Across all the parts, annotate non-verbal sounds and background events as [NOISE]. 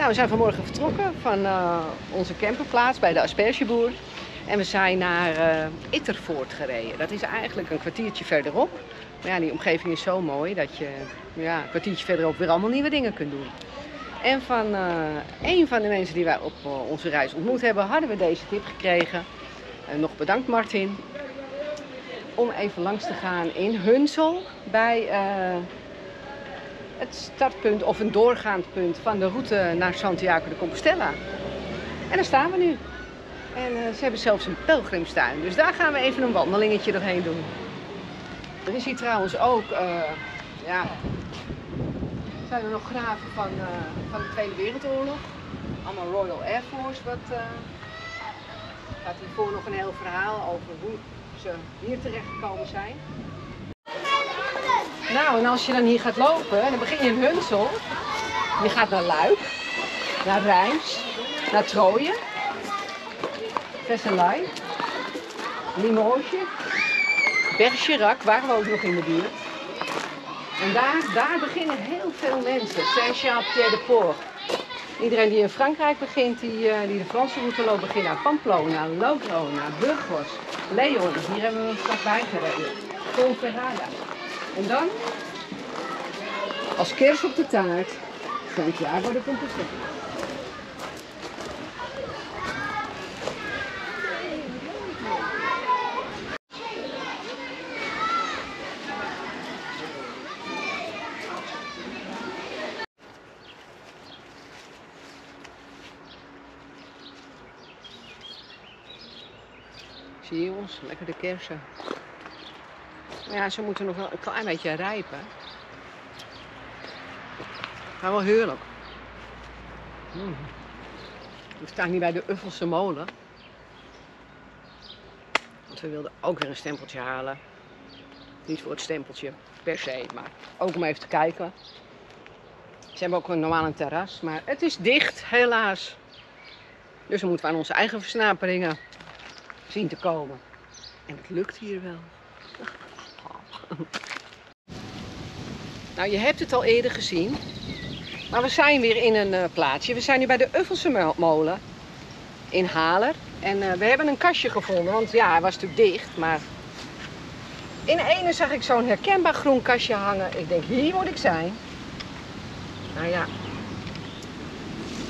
Nou, we zijn vanmorgen vertrokken van eh, onze camperplaats bij de aspergeboer. En we zijn naar eh Ittervoort gereden. Dat is eigenlijk een kwartiertje verderop. Maar ja, die omgeving is zo mooi dat je ja, een kwartiertje verderop weer allemaal nieuwe dingen kunt doen. En van eh, een van de mensen die wij op onze reis ontmoet hebben, hadden we deze tip gekregen. En nog bedankt Martin. Om even langs te gaan in Hunsel bij het startpunt of een doorgaand punt van de route naar Santiago de Compostela. En daar staan we nu. En eh, ze hebben zelfs een pelgrimstuin. Dus daar gaan we even een wandelingetje doorheen doen. Er is hier trouwens ook, eh, ja, zijn er nog graven van, eh, van de Tweede Wereldoorlog. Allemaal Royal Air Force. Wat, gaat hiervoor nog een heel verhaal over hoe ze hier terecht gekomen zijn. Nou, en als je dan hier gaat lopen, dan begin je in Hunsel. Je gaat naar Luik, naar Rijms, naar Trooien, Vesselij, Limoges, Bergerac, waren we ook nog in de buurt. En daar, daar beginnen heel veel mensen. Saint-Jean-Pierre-de-Port. Iedereen die in Frankrijk begint, die, eh, die de Franse route loopt, begint naar Pamplona, Logroño, Burgos, Leon. Hier hebben we een vlakbij gereden. Ponferrada. En dan, als kers op de taart, Santiago de Compostela. Zie je ons? Lekker de kersen. Ja, ze moeten nog wel een klein beetje rijpen. Maar wel heerlijk. Mm. We staan hier bij de Uffelse molen. Want we wilden ook weer een stempeltje halen. Niet voor het stempeltje per se, maar ook om even te kijken. Ze hebben ook een normaal een terras, maar het is dicht, helaas. Dus we moeten aan onze eigen versnaperingen zien te komen. En het lukt hier wel. [LAUGHS] Nou, je hebt het al eerder gezien. Maar we zijn weer in een eh, plaatsje. We zijn nu bij de Uffelse mo- molen in Haler. En eh, we hebben een kastje gevonden, want ja, hij was natuurlijk dicht. Maar in ene zag ik zo'n herkenbaar groen kastje hangen. Ik denk, hier moet ik zijn. Nou ja,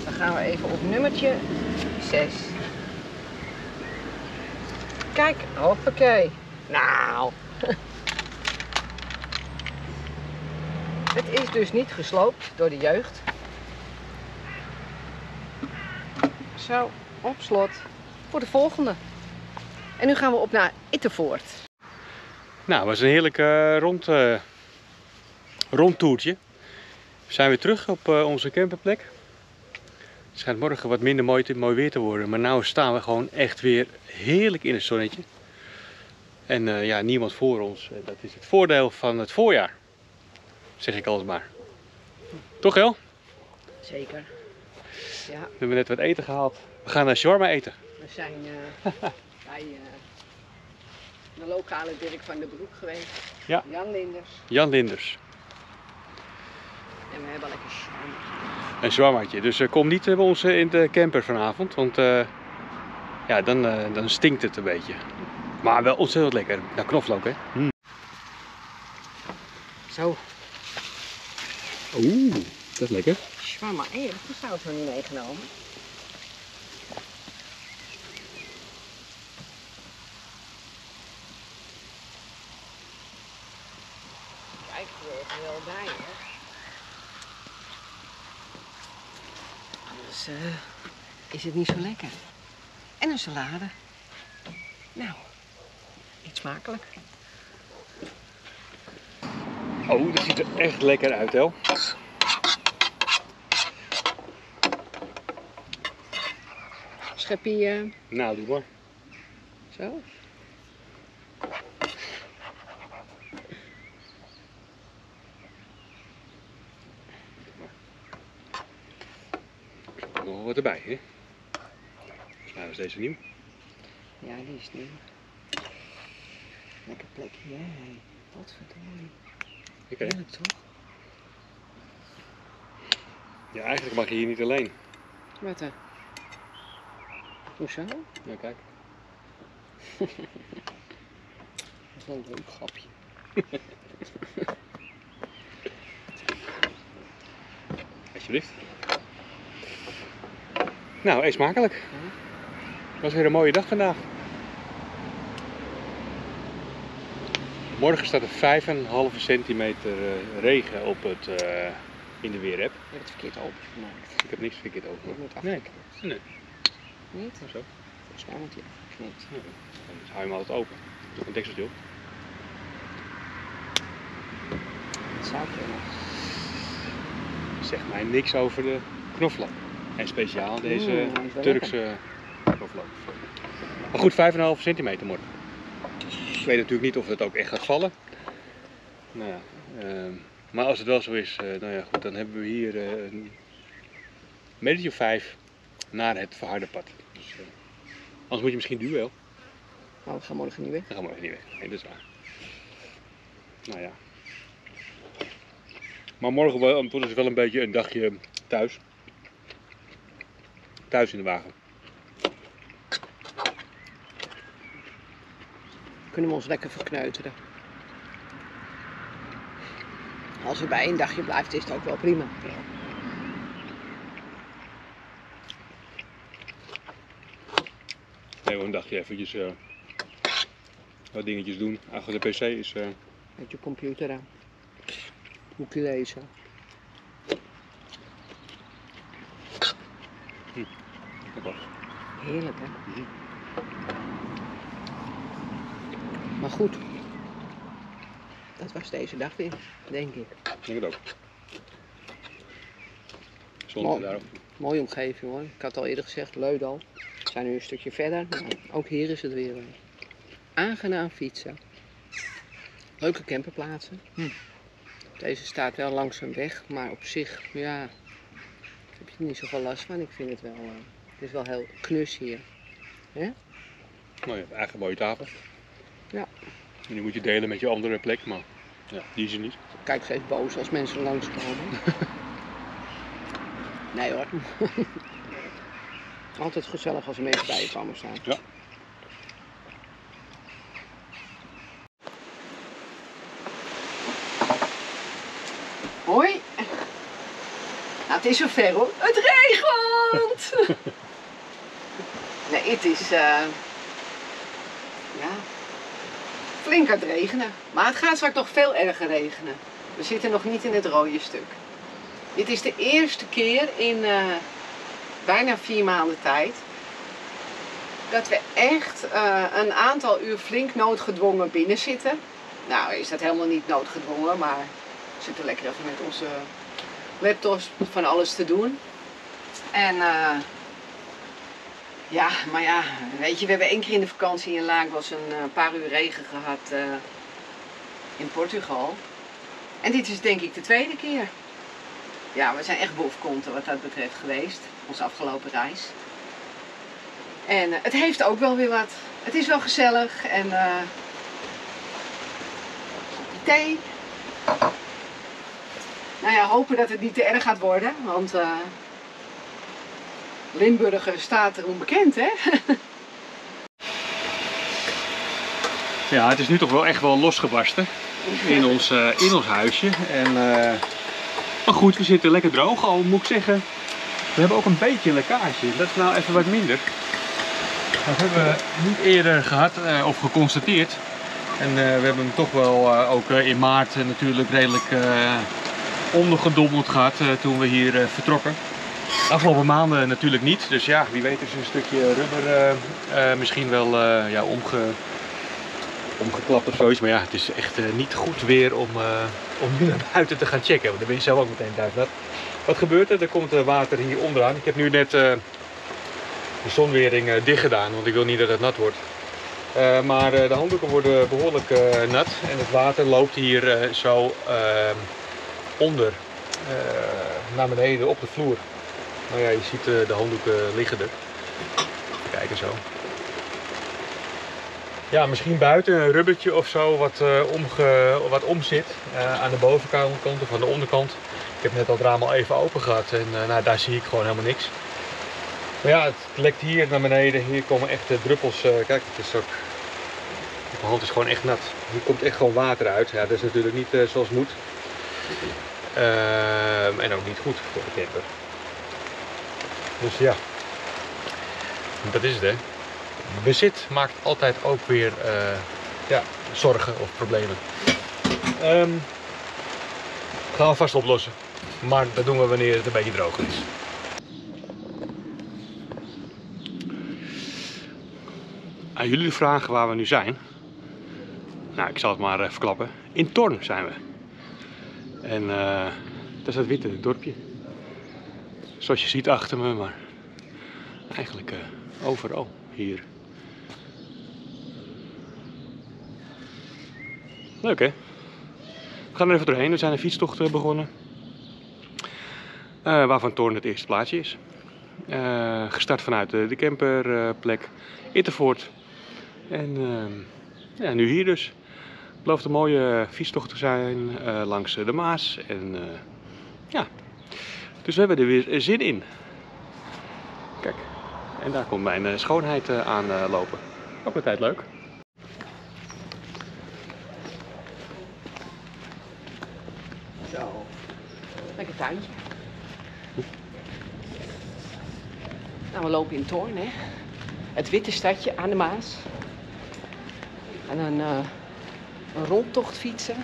dan gaan we even op nummertje 6. Kijk, hoppakee. Nou. [LAUGHS] Het is dus niet gesloopt door de jeugd. Zo, op slot. Voor de volgende. En nu gaan we op naar Ittervoort. Nou, het was een heerlijk eh, rond, eh, rondtoertje. We zijn weer terug op eh, onze camperplek. Het schijnt morgen wat minder mooi, te, mooi weer te worden. Maar nu staan we gewoon echt weer heerlijk in het zonnetje. En ja, niemand voor ons. Dat is het voordeel van het voorjaar. Zeg ik altijd maar. Toch El? Zeker. Ja, We hebben net wat eten gehaald. We gaan naar shawarma eten. we zijn eh, [LAUGHS] bij eh, de lokale Dirk van der Broek geweest. Ja. Jan Linders. Jan Linders. En we hebben lekker shawarma. Een shawarmaatje. Dus eh, kom niet bij ons in de camper vanavond. Want ja, dan, dan stinkt het een beetje. Maar wel ontzettend lekker. Nou, knoflook hè. Zo, Oeh, dat is lekker. shawarma. Hé, heb ik de nog niet meegenomen? Kijk, er er wel bij, hè. Anders eh, is het niet zo lekker. En een salade. Nou, eet smakelijk. Oh, dat ziet er echt lekker uit, El. Schepje, eh, Nou, doe maar. zo. Nog wat erbij, hè? Volgens mij was deze nieuw. Ja, die is nieuw. Lekker plekje, hè? Wat verdorie. Oké. Heerlijk toch? Ja, eigenlijk mag je hier niet alleen. Wat dan? Hoezo? Ja, kijk. [LAUGHS] Dat is wel een leuk grapje. [LAUGHS] Alsjeblieft. Nou, eet smakelijk. Het was weer een mooie dag vandaag. Morgen staat er 5,5 centimeter eh, regen op het, eh, in de weerapp. Je hebt het verkeerd opengemaakt. Ik heb niks verkeerd. Het moet Nee. Nee. Niet? Zo. Volgens mij moet hij afgeknipt. Dan hou je hem altijd open. Doe een dekseltje op. Dat zou kunnen. Zeg mij niks over de knoflook. En speciaal deze Turkse knoflook. Maar goed, 5,5 centimeter morgen. Ik weet natuurlijk niet of het ook echt gaat vallen. Nou ja, ehm, maar als het wel zo is, eh, nou ja, goed, dan hebben we hier eh, een metertje of vijf naar het verharde pad. Dus, eh, anders moet je misschien duwen. Maar we gaan morgen niet weg. Dan gaan we even niet weg. Nee, dat is waar. Nou ja. Maar morgen wordt het wel een beetje een dagje thuis. Thuis in de wagen. Kunnen we ons lekker verkneuteren. Als we bij één dagje blijft, is het ook wel prima. Nee, een dagje eventjes eh, wat dingetjes doen. Achter de pc is... eh, Met je computer aan. Boekje lezen. wel. Heerlijk, hè? Mhm. Maar goed. Dat was deze dag weer, denk ik. Ik denk het ook. Mooi. daarop. Mooie omgeving hoor. Ik had al eerder gezegd, Leudal. We zijn nu een stukje verder. Ook hier is het weer eh, aangenaam fietsen. Leuke camperplaatsen. Hm. Deze staat wel langs een weg, maar op zich, ja, heb je er niet zoveel last van. Ik vind het wel, eh, het is wel heel knus hier. Nou ja, eigen mooie tafel. Ja. En die moet je delen met je andere plek, maar ja, die is er niet. Kijk steeds boos als mensen langskomen. [LAUGHS] nee hoor. [LAUGHS] Altijd gezellig als er mensen bij je komen staan. Ja. Hoi. Nou, het is zover hoor. Het regent! [LAUGHS] nee, het is eh, ja, flink aan het regenen. Maar het gaat straks nog veel erger regenen. We zitten nog niet in het rode stuk. Dit is de eerste keer in eh, bijna vier maanden tijd dat we echt eh, een aantal uur flink noodgedwongen binnen zitten. Nou, is dat helemaal niet noodgedwongen, maar we zitten lekker even met onze laptops van alles te doen. En eh, ja, maar ja, weet je, we hebben één keer in de vakantie in Lagos een eh, paar uur regen gehad eh, in Portugal. En dit is denk ik de tweede keer. Ja, we zijn echt bofkonten wat dat betreft geweest, onze afgelopen reis. En eh, het heeft ook wel weer wat. Het is wel gezellig en eh thee. Nou ja, hopen dat het niet te erg gaat worden, want eh Limburg staat onbekend, hè? Ja, het is nu toch wel echt wel losgebarsten in ons, eh, in ons huisje. En, eh, maar goed, we zitten lekker droog. Al moet ik zeggen, we hebben ook een beetje een lekkage. Dat is nou even wat minder. Dat hebben we niet eerder gehad eh, of geconstateerd. En we hebben hem toch wel ook in maart natuurlijk redelijk ondergedommeld gehad eh, toen we hier vertrokken. Afgelopen maanden natuurlijk niet. Dus ja, wie weet is een stukje rubber eh, eh, misschien wel eh, ja, omge, omgeklapt of zoiets. Maar ja, het is echt niet goed weer om, om nu [LAUGHS] naar buiten te gaan checken. Want dan ben je zelf ook meteen thuis. Wat, gebeurt er? Er komt water hier onderaan. Ik heb nu net de zonwering dicht gedaan, want ik wil niet dat het nat wordt. Maar de handdoeken worden behoorlijk eh, nat en het water loopt hier zo onder naar beneden op de vloer. Nou ja, je ziet eh, de handdoeken liggen er. Kijken zo. Ja, misschien buiten een rubbertje of zo wat, eh omge, wat omzit eh, aan de bovenkant of aan de onderkant. Ik heb net het raam al even open gehad en nou, daar zie ik gewoon helemaal niks. Maar ja, het lekt hier naar beneden. Hier komen echt druppels. Kijk, het is. Mijn hand is gewoon echt nat. Hier komt echt gewoon water uit. Ja, dat is natuurlijk niet zoals moet. Ehm, en ook niet goed voor de camper. Dus ja, dat is het hè. Bezit maakt altijd ook weer ja, zorgen of problemen. Um, gaan we vast oplossen. Maar dat doen we wanneer het een beetje droger is. Aan jullie vragen waar we nu zijn. Nou, ik zal het maar even verklappen. In Torn zijn we. En uh, dat is het witte dorpje. Zoals je ziet achter me, maar eigenlijk uh, overal hier. Leuk hè? We gaan er even doorheen. We zijn een fietstocht eh, begonnen. Uh, waarvan Toorn het eerste plaatsje is. Gestart vanuit de, camperplek Ittervoort. En ja, nu hier dus. Het belooft een mooie fietstocht te zijn langs de Maas. En ja, dus we hebben er weer zin in. Kijk, en daar komt mijn schoonheid aan lopen. Ook altijd leuk. Lekker tuintje. Nou, we lopen in Toorn, hè. Het witte stadje aan de Maas. En een, uh, een rondtocht fietsen.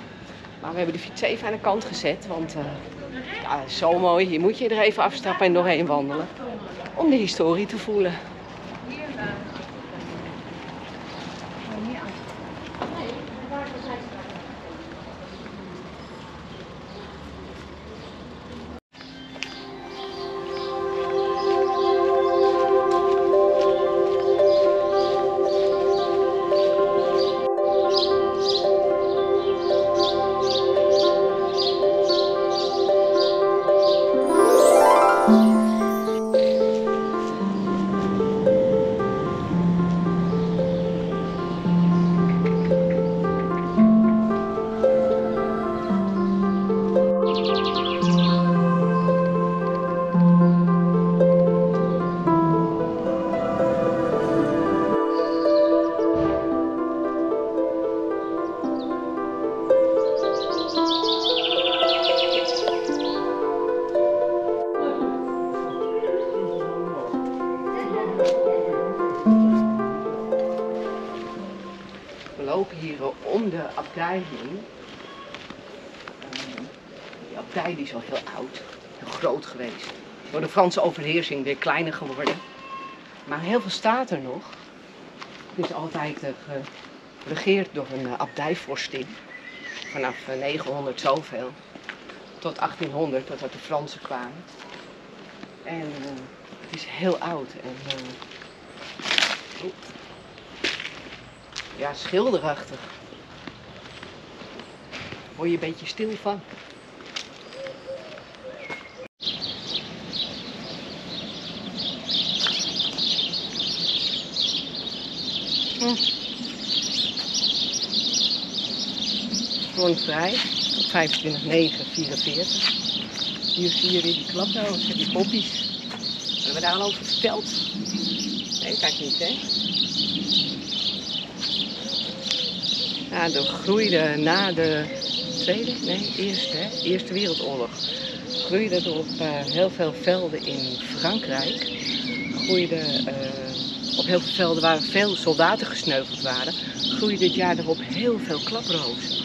Maar we hebben de fiets even aan de kant gezet, want ja, zo mooi. Hier moet je er even afstappen en doorheen wandelen. Om de historie te voelen. Franse overheersing weer kleiner geworden. Maar heel veel staat er nog. Het is altijd uh, geregeerd door een uh, abdijvorstin. Vanaf 900 zoveel tot 1800, totdat de Fransen kwamen. En het is heel oud. En, ja, schilderachtig word je een beetje stil van. Vrij, op 25, 9, 44. Hier zie je die klaprozen, die poppies. Hebben we daar al over verteld? Nee, kijk niet, hè? Ja, de groeide na de Tweede, nee, Eerste, hè? Eerste Wereldoorlog. Groeide er op uh, heel veel velden in Frankrijk. Groeide uh, op heel veel velden waar veel soldaten gesneuveld waren. Groeide dit jaar erop heel veel klaprozen.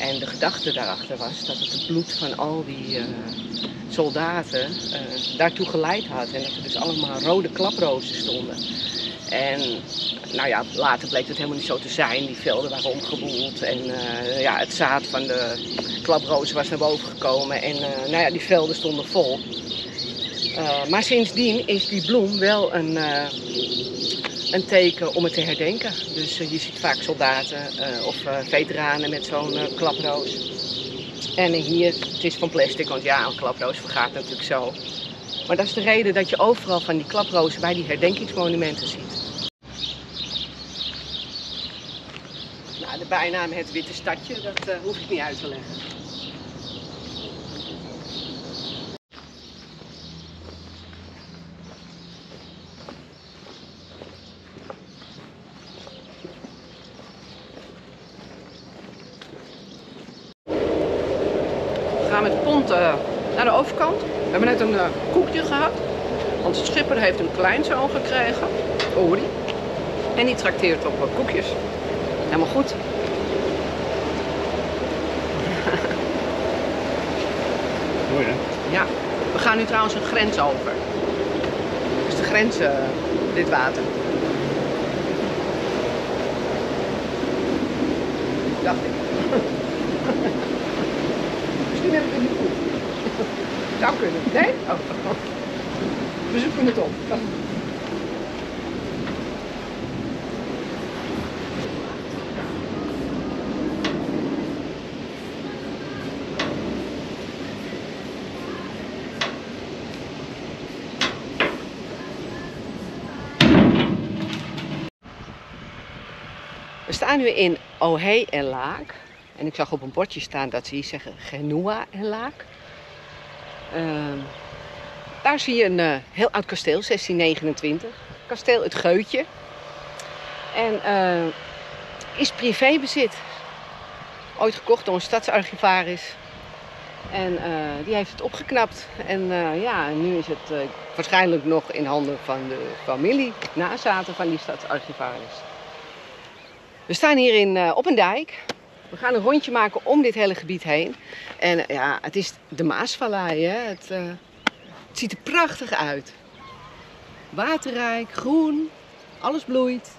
En de gedachte daarachter was dat het bloed van al die uh, soldaten daartoe geleid had. En dat er dus allemaal rode klaprozen stonden. En nou ja, later bleek het helemaal niet zo te zijn. Die velden waren omgeboeld en uh, ja, het zaad van de klaprozen was naar boven gekomen. En nou ja, die velden stonden vol. Maar sindsdien is die bloem wel een, een teken om het te herdenken. Dus je ziet vaak soldaten of veteranen met zo'n klaproos. En hier, het is van plastic, want ja, een klaproos vergaat natuurlijk zo. Maar dat is de reden dat je overal van die klaprozen bij die herdenkingsmonumenten ziet. bijnaam het Witte Stadje, dat hoef ik niet uit te leggen. Gaan met pont uh, naar de overkant. We hebben net een uh, koekje gehad. Want de schipper heeft een kleinzoon gekregen, Ori. En die trakteert op wat koekjes. Helemaal goed. [LAUGHS] Mooi hè? Ja, we gaan nu trouwens een grens over. Dus de grens, uh, dit water. Dacht ik. Misschien heb ik het niet goed. Zou kunnen. Nee? Oh. We zoeken het op. We staan nu in Ohé en Laak. En ik zag op een bordje staan dat ze hier zeggen Genua en Laak. Uh, daar zie je een uh, heel oud kasteel, 1629. Kasteel Het Geutje. En uh, is privébezit. Ooit gekocht door een stadsarchivaris. En uh, die heeft het opgeknapt. En ja, nu is het waarschijnlijk nog in handen van de familie, nazaten van die stadsarchivaris. We staan hier in, op een dijk. We gaan een rondje maken om dit hele gebied heen. En ja, het is de Maasvallei. Hè? Het, uh, het ziet er prachtig uit. Waterrijk, groen, alles bloeit.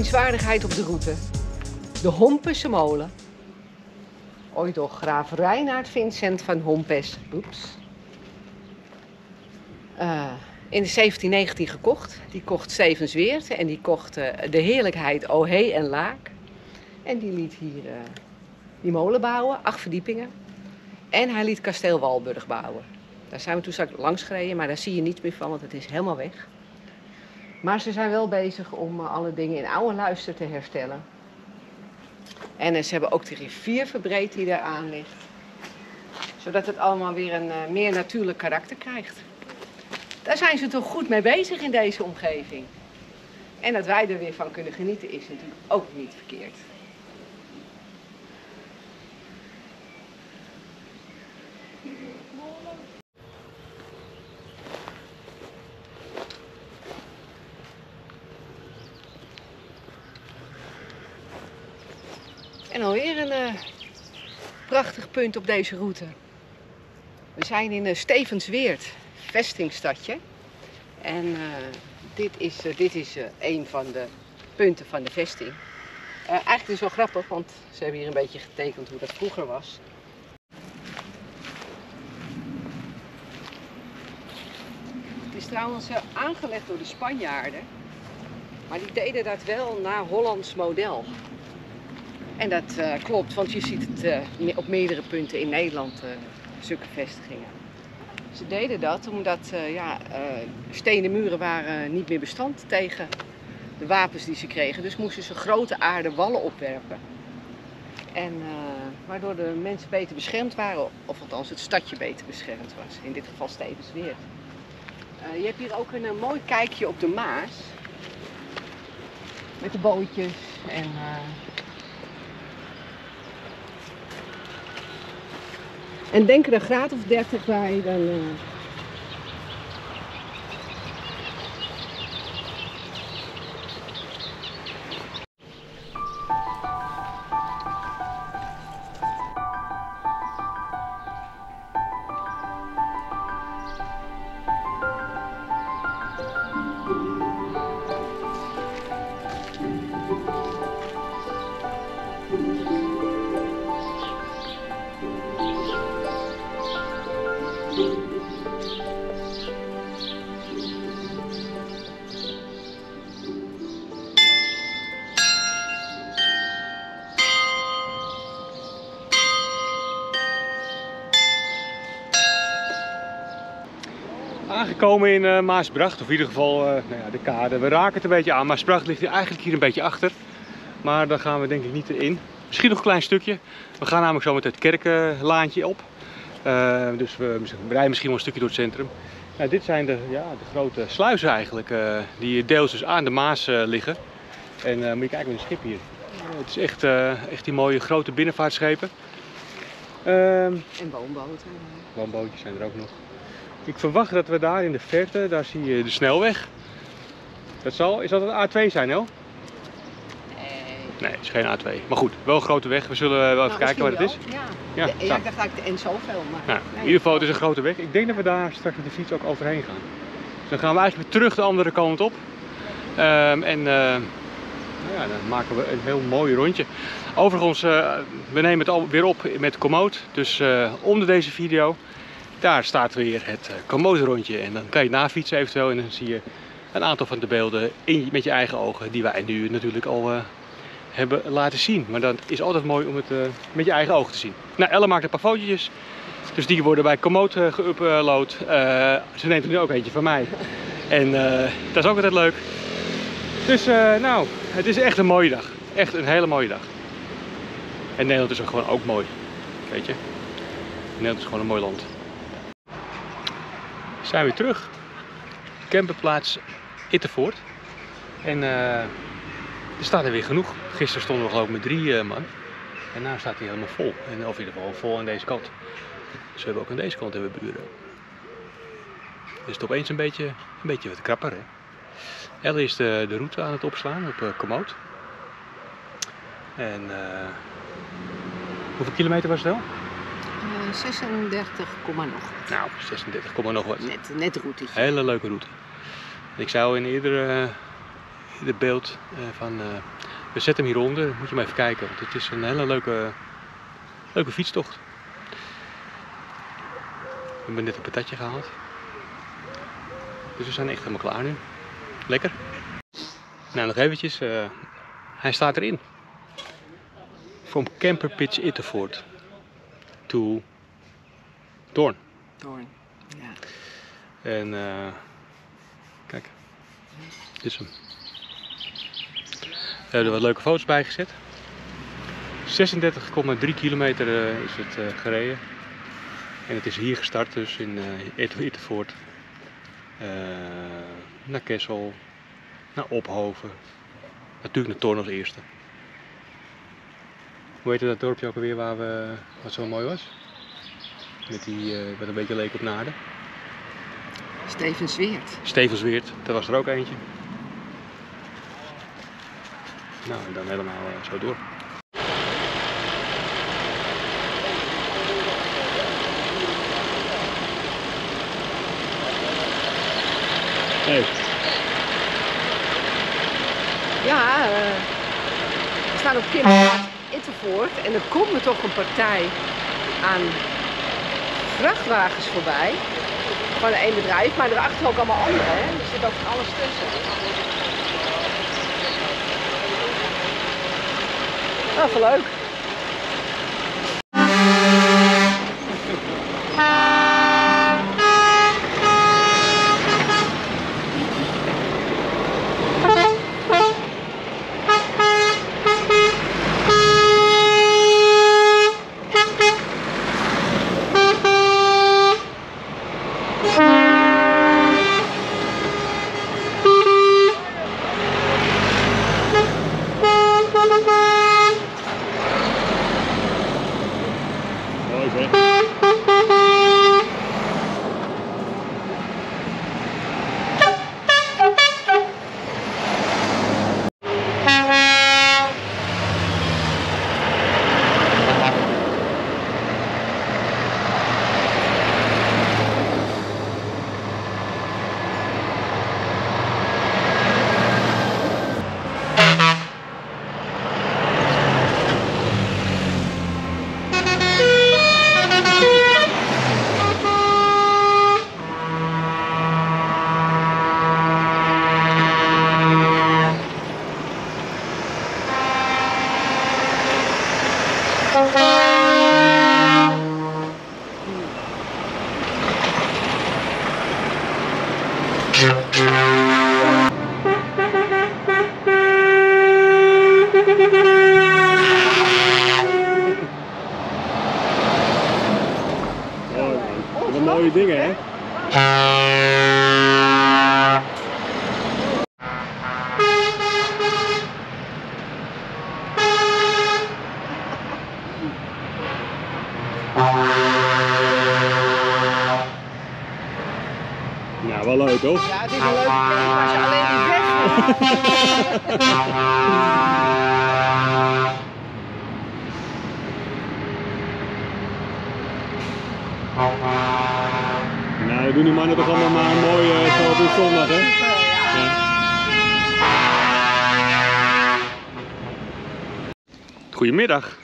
Bezienswaardigheid op de route. De Hompense molen. Ooit door graaf Reinaard Vincent van Hompes. Oeps. Uh, in 1719 gekocht. Die kocht Stevens Weert en die kocht uh, de heerlijkheid Ohé en Laak. En die liet hier uh, die molen bouwen, acht verdiepingen. En hij liet kasteel Walburg bouwen. Daar zijn we toen straks langs gereden, maar daar zie je niets meer van, want het is helemaal weg. Maar ze zijn wel bezig om uh, alle dingen in oude luister te herstellen. En uh, ze hebben ook de rivier verbreed die daar aan ligt. Zodat het allemaal weer een uh, meer natuurlijk karakter krijgt. Daar zijn ze toch goed mee bezig in deze omgeving. En dat wij er weer van kunnen genieten is natuurlijk ook niet verkeerd. En alweer een uh, prachtig punt op deze route. We zijn in uh, Stevensweert, vestingstadje. En uh, dit is, dit is een van de punten van de vesting. eigenlijk is het wel grappig, want ze hebben hier een beetje getekend hoe dat vroeger was. Het is trouwens aangelegd door de Spanjaarden. Maar die deden dat wel naar Hollands model. En dat uh, klopt, want je ziet het uh, op meerdere punten in Nederland, uh, zulke vestigingen. Ze deden dat omdat ja, stenen muren waren niet meer bestand tegen de wapens die ze kregen. Dus moesten ze grote aarden wallen opwerpen. En waardoor de mensen beter beschermd waren, of althans het stadje beter beschermd was. In dit geval Stevensweert. je hebt hier ook een, mooi kijkje op de Maas. Met de bootjes en En denk er een graad of 30 bij, dan. Uh... aangekomen in uh, Maasbracht, of in ieder geval uh, nou ja, de kade. We raken het een beetje aan. Maasbracht ligt hier eigenlijk hier een beetje achter. Maar daar gaan we denk ik niet in. Misschien nog een klein stukje. We gaan namelijk zo met het kerkenlaantje op. Uh, dus we, rijden misschien wel een stukje door het centrum. Nou, dit zijn de, ja, de grote sluizen eigenlijk, die deels dus aan de Maas liggen. En moet je kijken met een schip hier. het is echt, echt die mooie grote binnenvaartschepen. Ehm, en woonboten. Woonbootjes zijn er ook nog. Ik verwacht dat we daar in de verte, daar zie je de snelweg. Dat zal, is dat een A2 zijn, hoor? Nee. Nee, het is geen A2. Maar goed, wel een grote weg. We zullen wel even Nou, kijken waar het is. Ja, Ja, ik dacht eigenlijk de N zoveel, maar... Nou, nee. in ieder geval, het is een grote weg. Ik denk dat we daar straks met de fiets ook overheen gaan. Dus dan gaan we eigenlijk weer terug de andere kant op. Ehm, en eh, nou ja, dan maken we een heel mooi rondje. Overigens, eh, we nemen het alweer op met Komoot. Dus eh, onder deze video, daar staat weer het uh, Komoot. En dan kan je nafietsen eventueel en dan zie je een aantal van de beelden in, met je eigen ogen. Die wij nu natuurlijk al eh, hebben laten zien. Maar dat is altijd mooi om het eh, met je eigen ogen te zien. Nou, Elle maakt een paar fotootjes. Dus die worden bij Komoot geüpload. Eh, ze neemt er nu ook eentje van mij. En eh, dat is ook altijd leuk. Dus eh, nou, het is echt een mooie dag. Echt een hele mooie dag. En Nederland is ook gewoon ook mooi. Weet je. Nederland is gewoon een mooi land. We zijn weer terug. Camperplaats Ittervoort. En eh, er staat er weer genoeg. Gisteren stonden we geloof ik met drie eh, man. En nu staat hij helemaal vol. En, of in ieder geval vol aan deze kant. Dus we hebben ook aan deze kant hebben we buren. Dus het opeens een beetje, een beetje wat krapper. Hè? Elle is de, de route aan het opslaan op uh, Komoot. En hoeveel kilometer was het wel? Eh, 36, komma nog. Nou, 36, kom maar nog wat. Net, net route. Hele leuke route. Ik zou in ieder, eh, ieder beeld eh, van. eh, we zetten hem hieronder, moet je maar even kijken, want het is een hele leuke, leuke fietstocht. We hebben net een patatje gehaald. Dus we zijn echt helemaal klaar nu. Lekker. Nou, nog eventjes. eh, hij staat erin. From Camper Pitch Ittervoort to Doorn. Doorn. Ja. En eh, kijk, dit is hem. We hebben er wat leuke foto's bij gezet. 36,3 kilometer eh, is het eh, gereden. En het is hier gestart, dus in uh. Eh, naar Kessel, naar Ophoven. Natuurlijk naar Toorn als eerste. Hoe heette dat dorpje ook alweer waar we, wat zo mooi was? Met die, wat een beetje leek op Naarden. Stevensweert. Stevensweert, daar was er ook eentje. Nou, en dan helemaal eh, zo door. Hey. Ja, eh, we staan op Kimmerplaats En er komt me toch een partij aan vrachtwagens voorbij. Van één bedrijf, maar erachter ook allemaal andere. Hè? Er zit ook alles tussen. Nou, leuk. Wel leuk toch? Ja, het is een leuke camp als je alleen niet weg Nou, dat doen die mannen toch allemaal maar mooi uh, zo op een zondag, hè? Ja. Goedemiddag.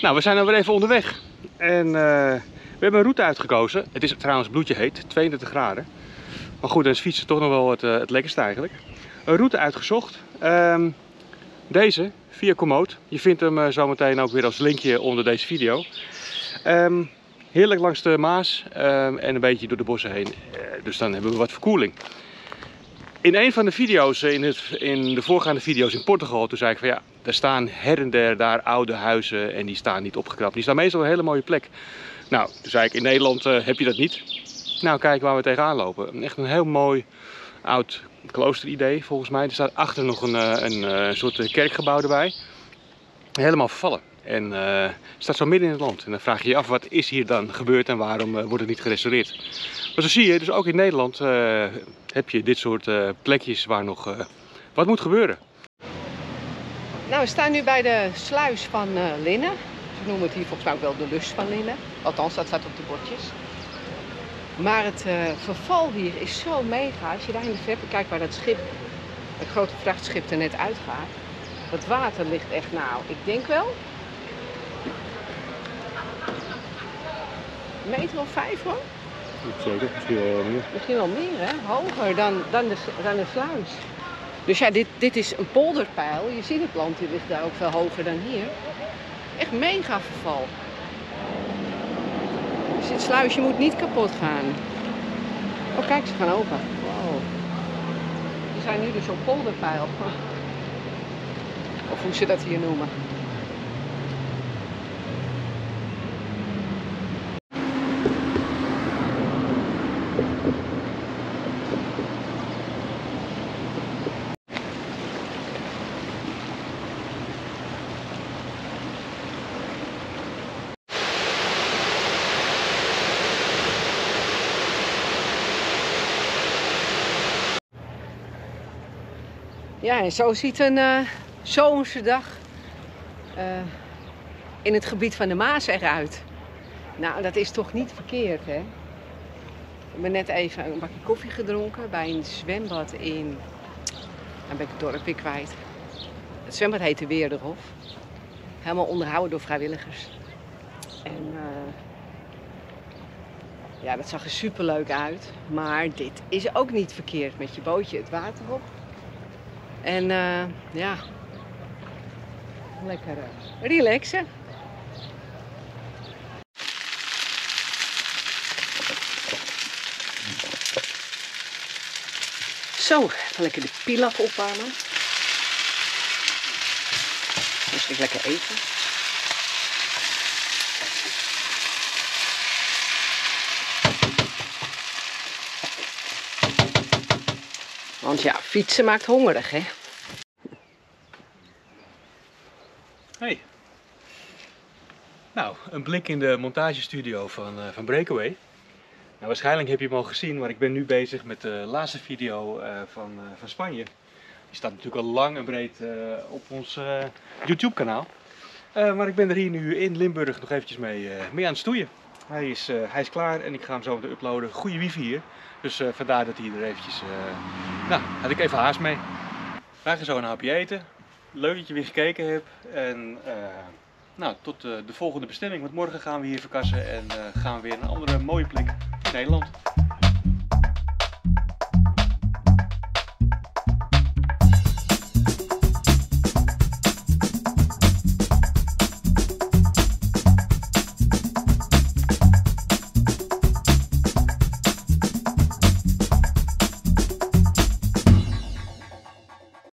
Nou, we zijn alweer even onderweg. En eh, we hebben een route uitgekozen. Het is trouwens bloedje heet, 32 graden. Maar goed, dan is fietsen toch nog wel het, eh, het lekkerste eigenlijk. Een route uitgezocht. Ehm, deze, via Komoot. Je vindt hem eh, zometeen ook weer als linkje onder deze video. Ehm, heerlijk langs de Maas ehm, en een beetje door de bossen heen. Eh, dus dan hebben we wat verkoeling. In een van de video's, in, het, in de voorgaande video's in Portugal, toen zei ik van ja, er staan her en der daar oude huizen en die staan niet opgekrapt. Die staan meestal een hele mooie plek. Nou, toen zei ik, in Nederland heb je dat niet. Nou, kijk waar we tegenaan lopen. Echt een heel mooi oud kloosteridee volgens mij. Er staat achter nog een, eh, een, eh, soort eh, kerkgebouw erbij. Helemaal vervallen. En eh, staat zo midden in het land. En dan vraag je je af, wat is hier dan gebeurd en waarom wordt het niet gerestaureerd? Maar zo zie je, dus ook in Nederland heb je dit soort plekjes waar nog wat moet gebeuren. Nou, we staan nu bij de sluis van Linnen. Ze noemen het hier volgens mij ook wel de lust van Linnen. Althans, dat staat op de bordjes. Maar het eh, verval hier is zo mega. Als je daar in de verte kijkt waar dat schip, het grote vrachtschip er net uitgaat. Dat water ligt echt, nou, ik denk wel. Een meter of vijf hoor. Zeker, misschien wel meer. Misschien wel meer, hè? Hoger dan, dan, de, dan de sluis. Dus ja, dit, dit is een polderpijl. Je ziet het land, die ligt daar ook veel hoger dan hier. Echt mega verval. Dus dit sluisje moet niet kapot gaan. Oh, kijk, ze gaan open. Wow. Zijn nu dus op polderpijl. Of hoe ze dat hier noemen. Ja, en zo ziet een eh, zomerse dag eh, in het gebied van de Maas eruit. Nou, dat is toch niet verkeerd, hè? We hebben net even een bakje koffie gedronken bij een zwembad in... Dan ben ik het dorp weer kwijt. Het zwembad heet de Weerderhof. Helemaal onderhouden door vrijwilligers. En eh, ja, dat zag er superleuk uit. Maar dit is ook niet verkeerd met je bootje het water op. En eh, ja, lekker eh, relaxen. Zo, even lekker de pilaf opwarmen. Dan ik lekker eten. Want ja, fietsen maakt hongerig, hè? Hey. Nou, een blik in de montagestudio van, eh, van Breakaway. Nou, waarschijnlijk heb je hem al gezien, maar ik ben nu bezig met de laatste video eh, van, eh, van Spanje. Die staat natuurlijk al lang en breed op ons YouTube kanaal. Maar ik ben er hier nu in Limburg nog eventjes mee, mee aan het stoeien. Hij is, eh, hij is klaar en ik ga hem zo meteen uploaden. Goede wifi hier. Dus eh, vandaar dat hij er eventjes... eh, Nou, had ik even haast mee. Wij gaan zo een hapje eten. Leuk dat je weer gekeken hebt. En nou, tot de volgende bestemming. Want morgen gaan we hier verkassen en gaan we weer naar een andere mooie plek in Nederland.